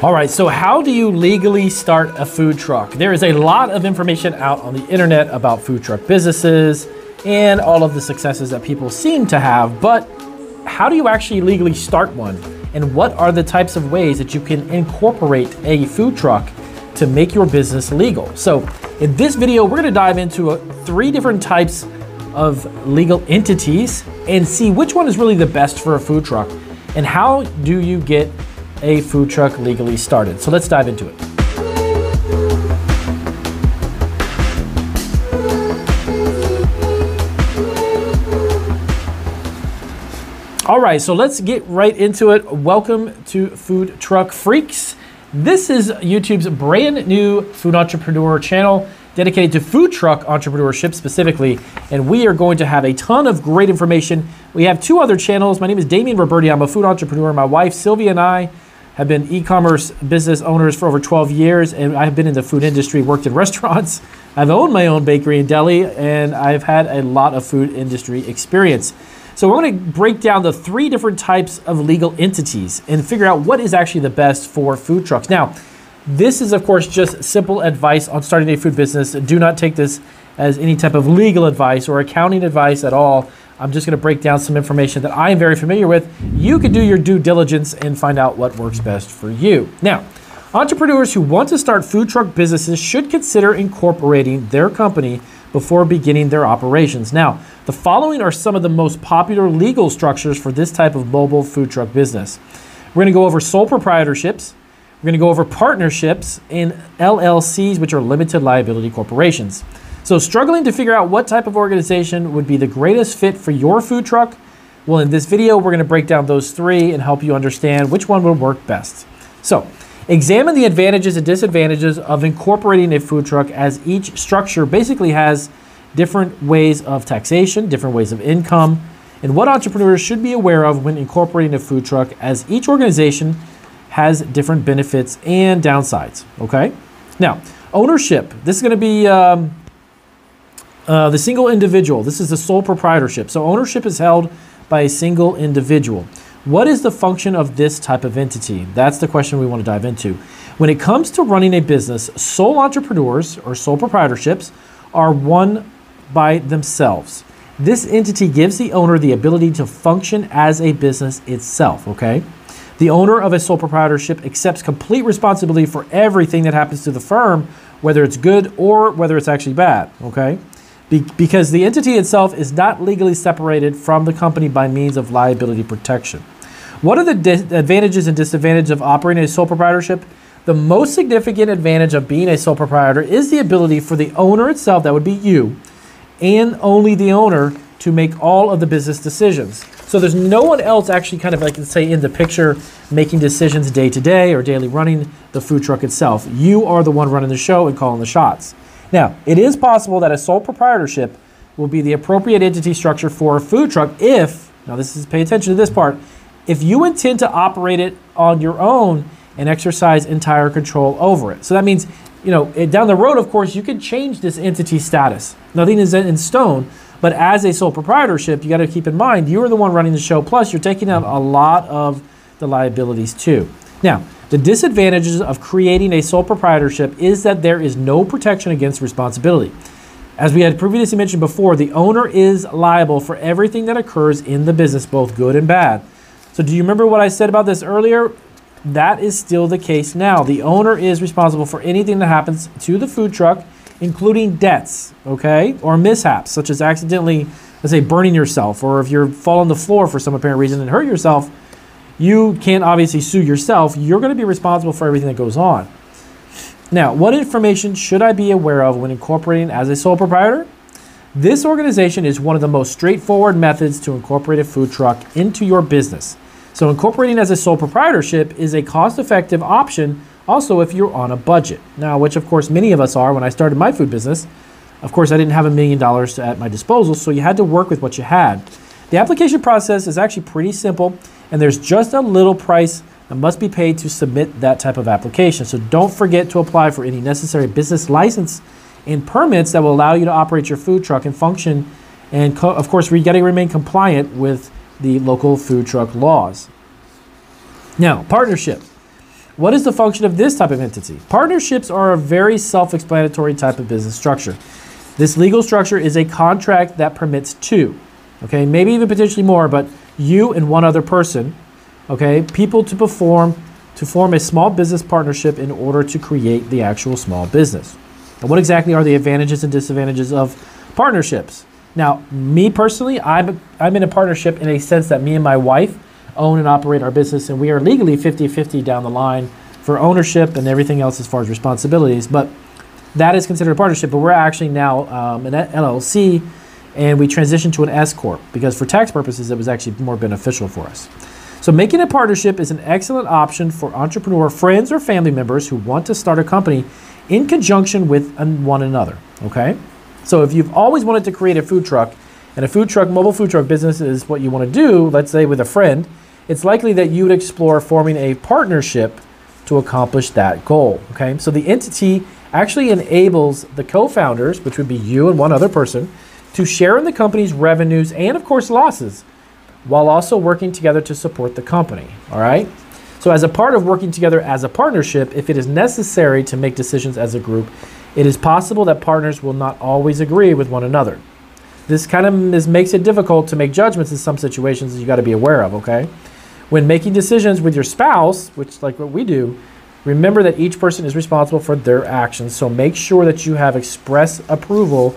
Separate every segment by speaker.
Speaker 1: All right, so how do you legally start a food truck? There is a lot of information out on the internet about food truck businesses and all of the successes that people seem to have, but how do you actually legally start one? And what are the types of ways that you can incorporate a food truck to make your business legal? So, in this video, we're gonna dive into a, three different types of legal entities and see which one is really the best for a food truck and how do you get a food truck legally started. So let's dive into it. All right, so let's get right into it. Welcome to Food Truck Freeks. This is YouTube's brand new food entrepreneur channel dedicated to food truck entrepreneurship specifically, and we are going to have a ton of great information. We have two other channels. My name is Damian Roberti. I'm a food entrepreneur. My wife Sylvia and I have been e-commerce business owners for over 12 years, and I've been in the food industry, worked in restaurants. I've owned my own bakery in deli, and I've had a lot of food industry experience. So we're going to break down the three different types of legal entities and figure out what is actually the best for food trucks. Now, this is of course just simple advice on starting a food business. Do not take this as any type of legal advice or accounting advice at all. I'm just going to break down some information that I'm very familiar with. You can do your due diligence and find out what works best for you. Now, entrepreneurs who want to start food truck businesses should consider incorporating their company before beginning their operations. Now, the following are some of the most popular legal structures for this type of mobile food truck business. We're going to go over sole proprietorships, we're going to go over partnerships and LLCs, which are limited liability corporations. So, struggling to figure out what type of organization would be the greatest fit for your food truck? Well, in this video, we're going to break down those three and help you understand which one would work best. So, examine the advantages and disadvantages of incorporating a food truck as each structure basically has different ways of taxation, different ways of income, and what entrepreneurs should be aware of when incorporating a food truck as each organization has different benefits and downsides. Okay? Now, ownership. This is going to be um, uh, the single individual, this is the sole proprietorship. So ownership is held by a single individual. What is the function of this type of entity? That's the question we want to dive into. When it comes to running a business, sole entrepreneurs or sole proprietorships are one by themselves. This entity gives the owner the ability to function as a business itself, okay? The owner of a sole proprietorship accepts complete responsibility for everything that happens to the firm, whether it's good or whether it's actually bad, okay? Be because the entity itself is not legally separated from the company by means of liability protection. What are the advantages and disadvantages of operating a sole proprietorship? The most significant advantage of being a sole proprietor is the ability for the owner itself, that would be you, and only the owner to make all of the business decisions. So there's no one else actually kind of like say in the picture making decisions day to day or daily running the food truck itself. You are the one running the show and calling the shots. Now, it is possible that a sole proprietorship will be the appropriate entity structure for a food truck if, now this is pay attention to this part, if you intend to operate it on your own and exercise entire control over it. So that means, you know, down the road, of course, you can change this entity status. Nothing is in stone, but as a sole proprietorship, you got to keep in mind you're the one running the show. Plus, you're taking out a lot of the liabilities too. Now, the disadvantages of creating a sole proprietorship is that there is no protection against responsibility. As we had previously mentioned before, the owner is liable for everything that occurs in the business, both good and bad. So, do you remember what I said about this earlier? That is still the case now. The owner is responsible for anything that happens to the food truck, including debts, okay, or mishaps, such as accidentally, let's say, burning yourself, or if you're fall on the floor for some apparent reason and hurt yourself you can't obviously sue yourself. You're going to be responsible for everything that goes on. Now, what information should I be aware of when incorporating as a sole proprietor? This organization is one of the most straightforward methods to incorporate a food truck into your business. So, incorporating as a sole proprietorship is a cost effective option also if you're on a budget. Now, which of course many of us are. When I started my food business, of course, I didn't have a million dollars at my disposal, so you had to work with what you had. The application process is actually pretty simple and there's just a little price that must be paid to submit that type of application. So don't forget to apply for any necessary business license and permits that will allow you to operate your food truck and function. And co- of course, we got to remain compliant with the local food truck laws. Now, partnership. what is the function of this type of entity? Partnerships are a very self explanatory type of business structure. This legal structure is a contract that permits two, okay, maybe even potentially more, but you and one other person, okay, people to perform, to form a small business partnership in order to create the actual small business. And what exactly are the advantages and disadvantages of partnerships? Now, me personally, I'm, I'm in a partnership in a sense that me and my wife own and operate our business, and we are legally 50 50 down the line for ownership and everything else as far as responsibilities. But that is considered a partnership, but we're actually now um, an LLC and we transitioned to an S Corp because for tax purposes, it was actually more beneficial for us. So, making a partnership is an excellent option for entrepreneur friends or family members who want to start a company in conjunction with one another. Okay? So, if you've always wanted to create a food truck and a food truck, mobile food truck business is what you want to do, let's say with a friend, it's likely that you would explore forming a partnership to accomplish that goal. Okay? So, the entity actually enables the co founders, which would be you and one other person, to share in the company's revenues and, of course, losses, while also working together to support the company. All right? So, as a part of working together as a partnership, if it is necessary to make decisions as a group, it is possible that partners will not always agree with one another. This kind of is, makes it difficult to make judgments in some situations that you got to be aware of, okay? When making decisions with your spouse, which like what we do, Remember that each person is responsible for their actions, so make sure that you have express approval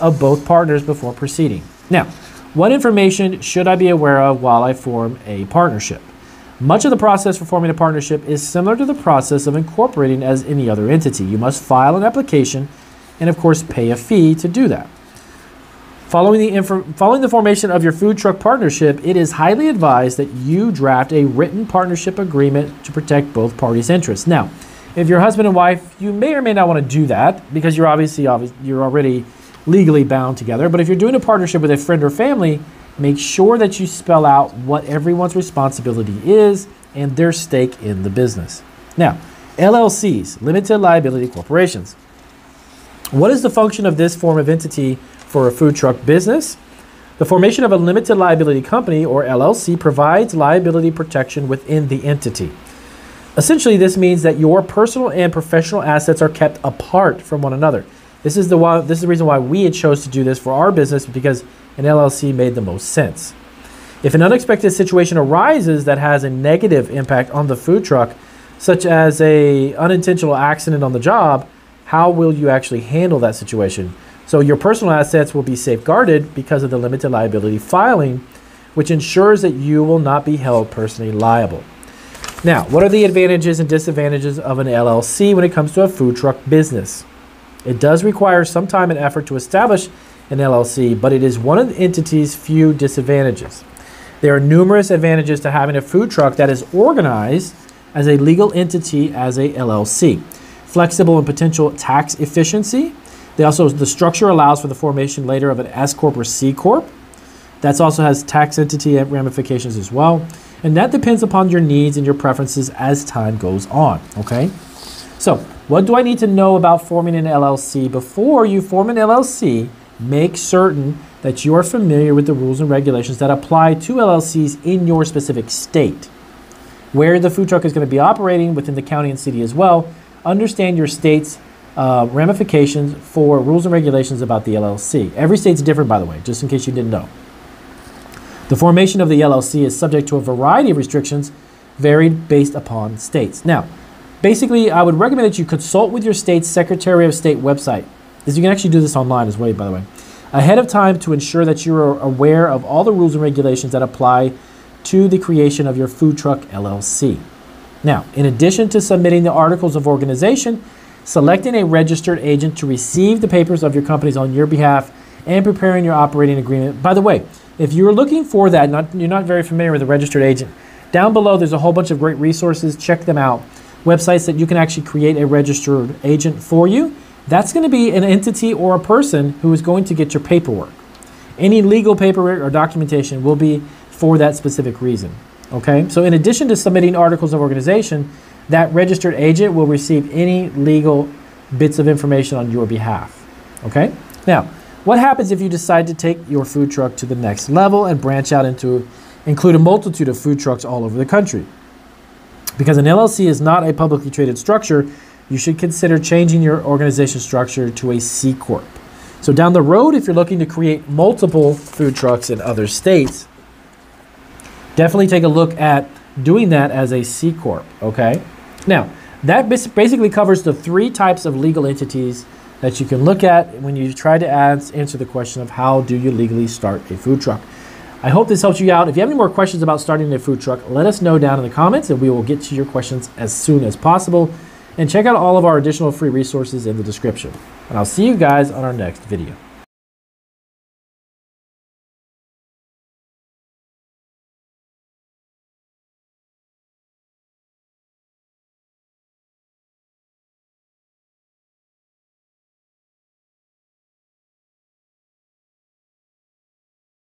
Speaker 1: of both partners before proceeding. Now, what information should I be aware of while I form a partnership? Much of the process for forming a partnership is similar to the process of incorporating as any other entity. You must file an application and, of course, pay a fee to do that. Following the, following the formation of your food truck partnership, it is highly advised that you draft a written partnership agreement to protect both parties' interests. Now, if you're husband and wife, you may or may not want to do that because you're obviously you're already legally bound together. But if you're doing a partnership with a friend or family, make sure that you spell out what everyone's responsibility is and their stake in the business. Now, LLCs, limited liability corporations. What is the function of this form of entity for a food truck business. The formation of a limited liability company, or LLC, provides liability protection within the entity. Essentially, this means that your personal and professional assets are kept apart from one another. This is the why, this is the reason why we had chose to do this for our business because an LLC made the most sense. If an unexpected situation arises that has a negative impact on the food truck, such as a unintentional accident on the job, how will you actually handle that situation? So your personal assets will be safeguarded because of the limited liability filing, which ensures that you will not be held personally liable. Now, what are the advantages and disadvantages of an LLC when it comes to a food truck business? It does require some time and effort to establish an LLC, but it is one of the entity's few disadvantages. There are numerous advantages to having a food truck that is organized as a legal entity as a LLC. Flexible and potential tax efficiency, they also the structure allows for the formation later of an S corp or C corp. That also has tax entity ramifications as well, and that depends upon your needs and your preferences as time goes on. Okay, so what do I need to know about forming an LLC before you form an LLC? Make certain that you are familiar with the rules and regulations that apply to LLCs in your specific state. Where the food truck is going to be operating within the county and city as well. Understand your state's uh, ramifications for rules and regulations about the LLC. Every state's different, by the way, just in case you didn't know. The formation of the LLC is subject to a variety of restrictions varied based upon states. Now, basically, I would recommend that you consult with your state's Secretary of State website. As you can actually do this online as well, by the way, ahead of time to ensure that you are aware of all the rules and regulations that apply to the creation of your food truck LLC. Now, in addition to submitting the articles of organization, selecting a registered agent to receive the papers of your companies on your behalf, and preparing your operating agreement. By the way, if you're looking for that, not, you're not very familiar with a registered agent, down below there's a whole bunch of great resources. Check them out. Websites that you can actually create a registered agent for you. That's going to be an entity or a person who is going to get your paperwork. Any legal paperwork or documentation will be for that specific reason. Okay, so in addition to submitting articles of organization, that registered agent will receive any legal bits of information on your behalf. Okay? Now, what happens if you decide to take your food truck to the next level and branch out into include a multitude of food trucks all over the country? Because an LLC is not a publicly traded structure, you should consider changing your organization structure to a C Corp. So, down the road, if you're looking to create multiple food trucks in other states, definitely take a look at doing that as a C Corp, okay? Now, that basically covers the three types of legal entities that you can look at when you try to answer the question of how do you legally start a food truck. I hope this helps you out. If you have any more questions about starting a food truck, let us know down in the comments and we will get to your questions as soon as possible. And check out all of our additional free resources in the description. And I'll see you guys on our next video.